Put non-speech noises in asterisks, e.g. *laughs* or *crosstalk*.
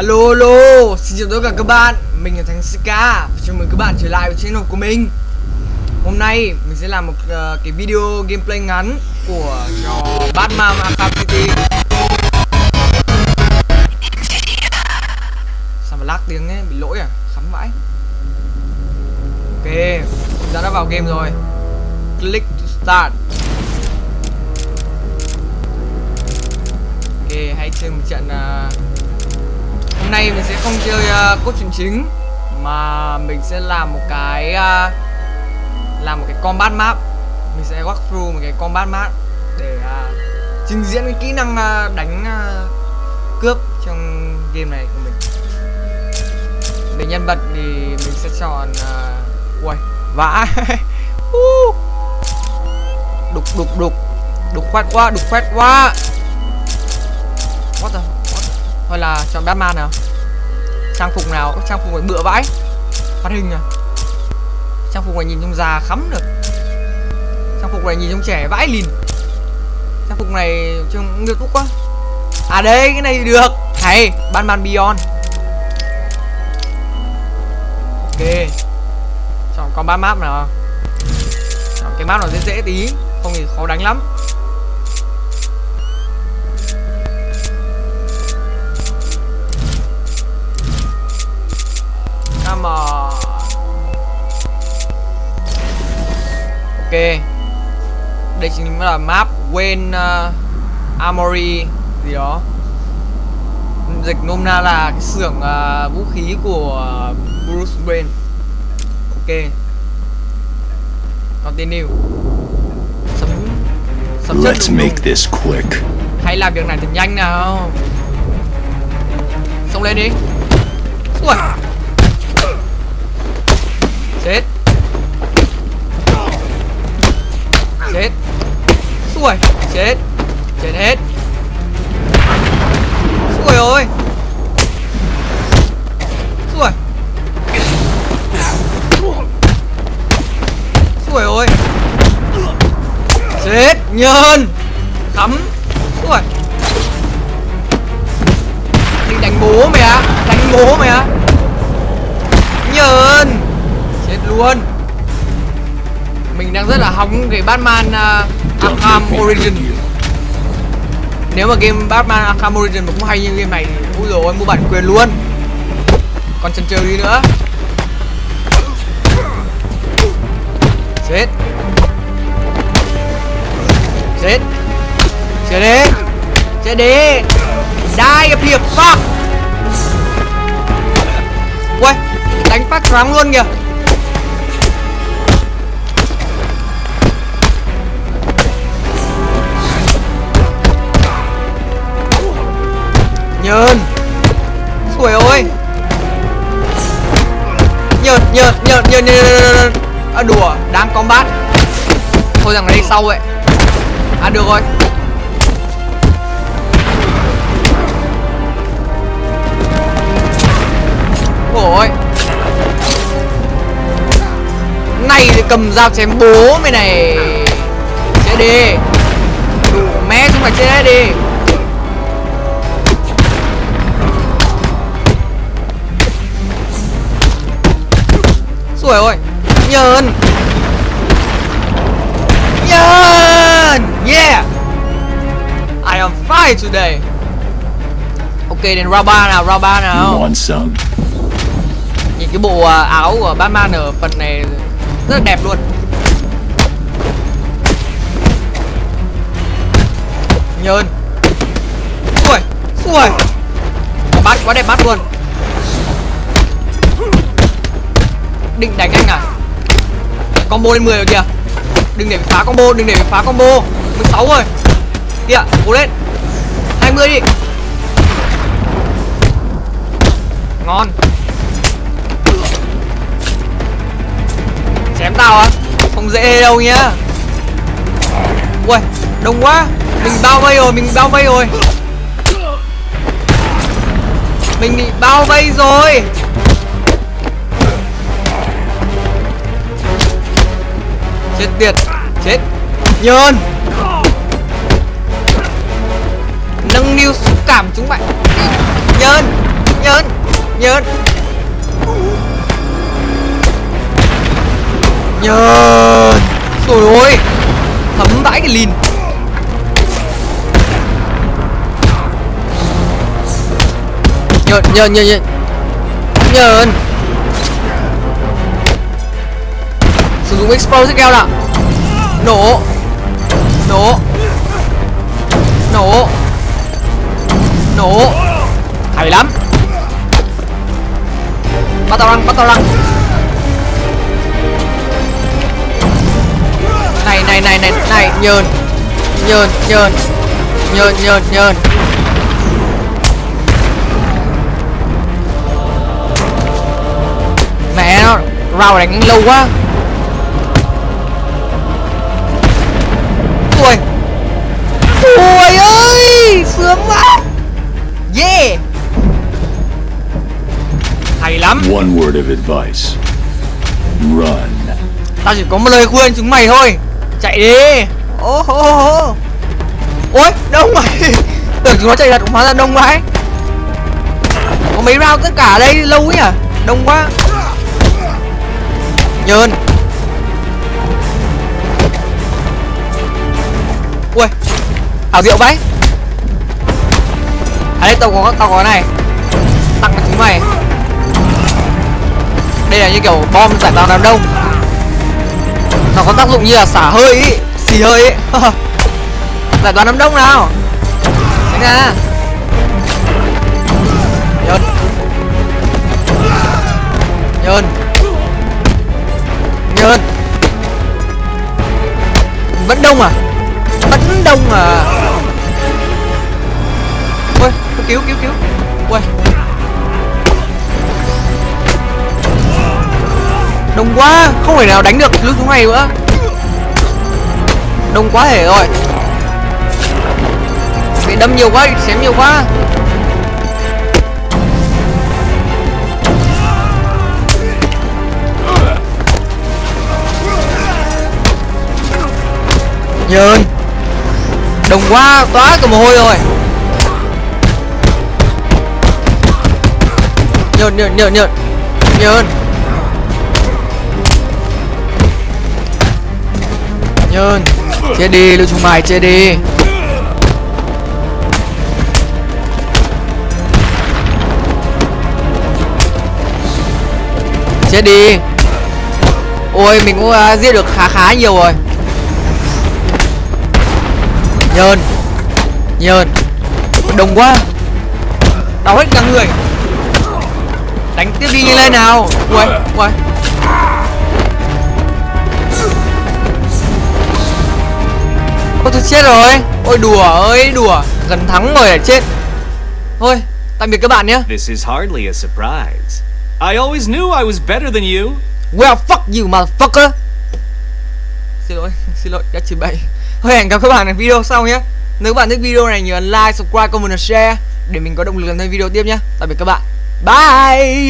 Alo alo, xin chào tất cả các bạn. Mình là thánh Ska Chào mừng các bạn trở lại với channel của mình. Hôm nay mình sẽ làm một uh, cái video gameplay ngắn Của trò Batman Arkham City Sao mà lag tiếng ấy, bị lỗi à? Khắm vãi. Ok, chúng ta đã vào game rồi. Click to start. Ok, hãy chơi một trận uh, Hôm nay mình sẽ không chơi uh, cốt truyện chính Mà mình sẽ làm một cái uh, Làm một cái combat map. Mình sẽ walk through một cái combat map Để uh, trình diễn cái kỹ năng uh, đánh uh, cướp trong game này của mình. Để nhân vật thì mình sẽ chọn uh, Ui, vãi *laughs* Đục đục đục. Đục khoét quá, đục khoét quá What the Thôi là chọn Batman nào? Trang phục nào Trang phục này bựa vãi. Phát hình à? Trang phục này nhìn trông già khắm được. Trang phục này nhìn trông trẻ vãi lìn. Trang phục này trông nghiêm túc quá. À đây, cái này thì được. Hay ban Beyond. Ok. Chọn con ba map nào? Chọn cái map nào dễ dễ tí, Không thì khó đánh lắm. Ok. Đây chính là map Wayne uh, Armory gì đó. Dịch nôm na là cái xưởng uh, vũ khí của uh, Bruce Wayne. Ok. Continue. Sấm Sấm Let's make this quick. Hãy làm việc này thật nhanh nào. Xông lên đi. Ui. Chết Chết. Ui Chết Chết hết. Ui ôi Ui Ui ôi Chết Nhơn Cắm Ui Định đánh bố mày á Đánh bố mày á Nhơn Chết luôn. Mình đang rất là hóng cái Batman uh, Arkham Origin. Nếu mà game Batman Arkham Origin mà cũng hay như game này thì Úi dồi ôi mua bản quyền luôn. Còn chần chờ đi nữa? Chết. Chết. Chết đi. Chết đi. Die you piece fuck. Ui Đánh phát choáng luôn kìa. Nhơn. Sủi ơi. Nhơn nhơn nhơn nhơn nhơn nhơn À đùa, Đang combat. Thôi rằng đây sau vậy À được rồi. Ôi Này thì cầm dao chém bố mày này. Chết đi. Đủ mé chúng mày chết đi. Rồi ôi Nhơn Nhơn Yeah. I am fine today. Ok đến round 3 nào round 3 nào? Nhìn cái bộ à, áo của Batman ở phần này rất là đẹp luôn. Nhơn Ui Ui. Bắt quá đẹp mắt luôn Định đánh anh à? Combo lên 10 rồi kìa. Đừng để phá combo, Đừng để phá combo. 16 rồi. Kìa cố lên. 20 đi. Ngon. Chém tao á? Không dễ đâu nhá. Ui Đông quá. Mình bao vây rồi, Mình bao vây rồi. Mình bị bao vây rồi. Chết tiệt. Chết. Nhơn. Nâng niu xúc cảm chúng mày. Nhơn. Nhơn. Nhơn. Nhơn. Rồi ôi. Thấm vãi cái lìn. Nhơn nhơn nhơn nhơn. Nhơn. Dụng explosive keo nào. Nổ nổ nổ nổ hay lắm. Bắt tao răng bắt tao răng này này này này này nhơn nhơn nhơn nhơn nhơn nhơn mẹ nó rau đánh lâu quá. Ui ơi sướng quá. Yeah. Hay lắm. One word of advice. Run. tao chỉ có một lời khuyên chúng mày thôi. Chạy đi. Ô hô hô hô. Ôi đông mày *laughs* tưởng chúng nó chạy thật hóa ra đông vãi có mấy round tất cả ở đây lâu ấy à đông quá. Nhơn ui ảo diệu vậy? À đây tao có tao có này. Tặng cho chúng mày. Đây là như kiểu bom giải vào đám đông. Nó có tác dụng như là xả hơi ý, xì hơi ý. *laughs* Giải toàn đám đông nào. Tránh ra nhơn. Nhơn. Nhơn. Vẫn đông à? Vẫn đông à? Quá, không thể nào đánh được lưu xuống này nữa. Đông quá thể rồi. Bị đâm nhiều quá xém nhiều quá. Nhơn. Đông quá toá cả mồ hôi rồi. Nhơn nhơn nhơn nhơn. Nhơn. Nhơn chết đi lưu chúng mày chết đi. Chết đi. Ôi mình cũng uh, giết được khá khá nhiều rồi. Nhơn. Nhơn. Đông quá. Đau hết cả người. Đánh tiếp đi lên nào? Ui ui Ôi tôi chết rồi. Ôi đùa ơi đùa. Gần thắng rồi là chết. Thôi tạm biệt các bạn nhé. This is hardly a surprise. I always knew I was better than you. Well fuck you motherfucker. Xin lỗi *laughs* Xin lỗi đã chửi bậy. Thôi hẹn gặp các bạn ở video sau nhé. Nếu các bạn thích video này nhớ like, subscribe, comment và share Để mình có động lực làm thêm video tiếp nhé. Tạm biệt các bạn. Bye